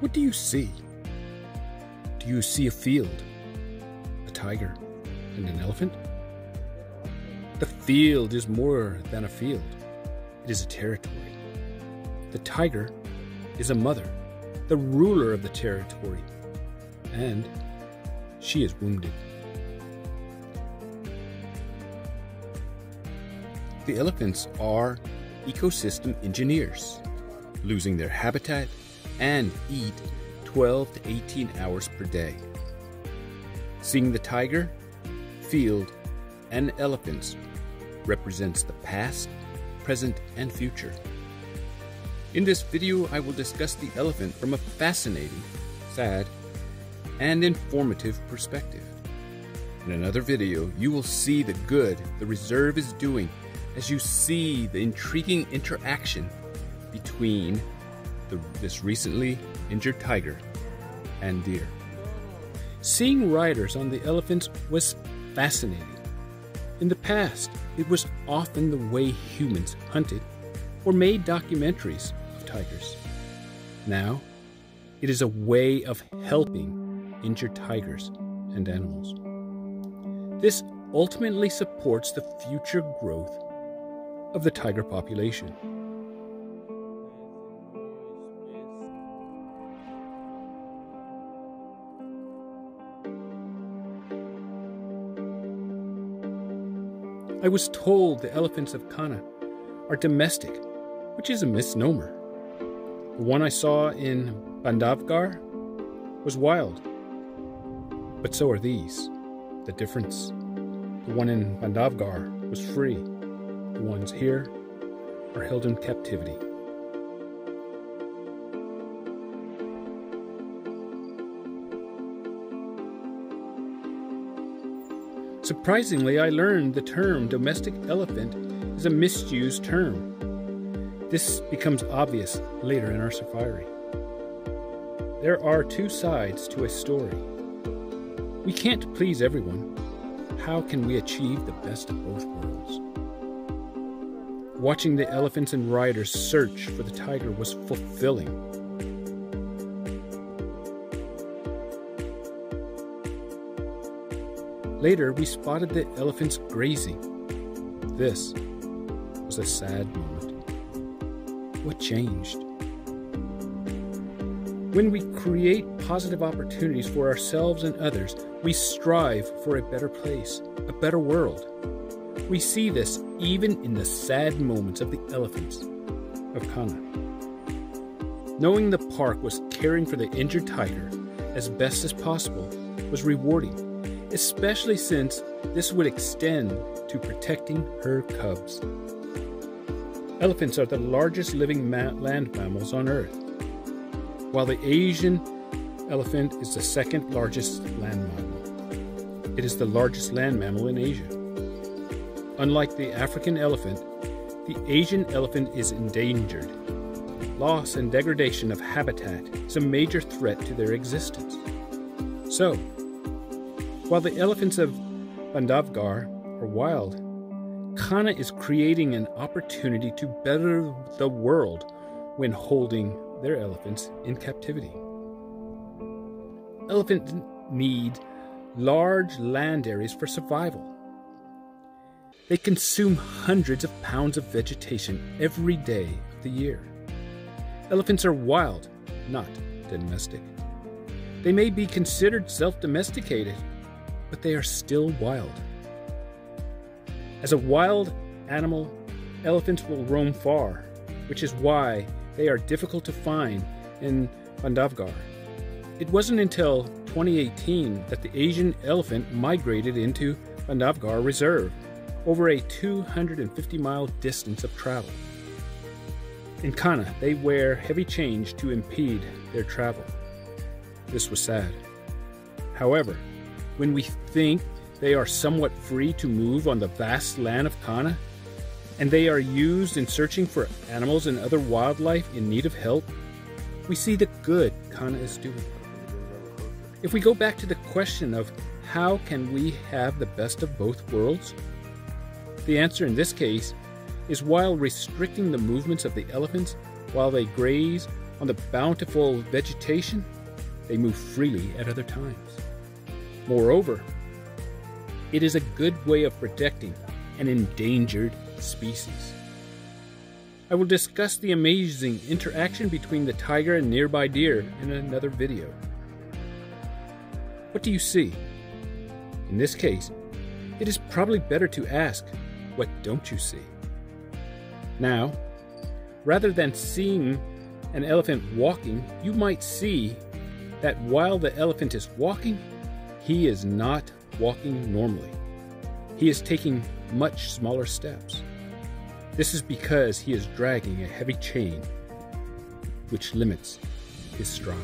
What do you see? Do you see a field, a tiger, and an elephant? The field is more than a field, it is a territory. The tiger is a mother, the ruler of the territory, and she is wounded. The elephants are ecosystem engineers, losing their habitat and eat 12 to 18 hours per day. Seeing the tiger, field, and elephants represents the past, present, and future. In this video, I will discuss the elephant from a fascinating, sad, and informative perspective. In another video, you will see the good the reserve is doing as you see the intriguing interaction between the, this recently injured tiger and deer. Seeing riders on the elephants was fascinating. In the past, it was often the way humans hunted or made documentaries of tigers. Now, it is a way of helping injured tigers and animals. This ultimately supports the future growth of the tiger population. I was told the elephants of Kanha are domestic, which is a misnomer. The one I saw in Bandhavgarh was wild, but so are these. The difference the one in Bandhavgarh was free. The ones here are held in captivity. Surprisingly, I learned the term domestic elephant is a misused term. This becomes obvious later in our safari. There are two sides to a story. We can't please everyone. How can we achieve the best of both worlds? Watching the elephants and riders search for the tiger was fulfilling. Later, we spotted the elephants grazing. This was a sad moment. What changed? When we create positive opportunities for ourselves and others, we strive for a better place, a better world. We see this even in the sad moments of the elephants of Kanha. Knowing the park was caring for the injured tiger as best as possible was rewarding, especially since this would extend to protecting her cubs. Elephants are the largest living ma- land mammals on Earth, while the Asian elephant is the second largest land mammal. It is the largest land mammal in Asia. Unlike the African elephant, the Asian elephant is endangered. Loss and degradation of habitat is a major threat to their existence. So, while the elephants of Bandhavgarh are wild, Kanha is creating an opportunity to better the world when holding their elephants in captivity. Elephants need large land areas for survival. They consume hundreds of pounds of vegetation every day of the year. Elephants are wild, not domestic. They may be considered self domesticated, but they are still wild. As a wild animal, elephants will roam far, which is why they are difficult to find in Bandhavgarh. It wasn't until 2018 that the Asian elephant migrated into Bandhavgarh Reserve over a 250 mile distance of travel. In Kanha, they wear heavy chains to impede their travel. This was sad. However, when we think they are somewhat free to move on the vast land of Kanha, and they are used in searching for animals and other wildlife in need of help, we see the good Kanha is doing. If we go back to the question of how can we have the best of both worlds, the answer in this case is while restricting the movements of the elephants while they graze on the bountiful vegetation, they move freely at other times. Moreover, it is a good way of protecting an endangered species. I will discuss the amazing interaction between the tiger and nearby deer in another video. What do you see? In this case, it is probably better to ask, what don't you see? Now, rather than seeing an elephant walking, you might see that while the elephant is walking, he is not walking normally. He is taking much smaller steps. This is because he is dragging a heavy chain, which limits his stride.